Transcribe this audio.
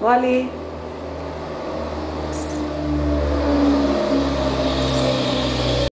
Wálé.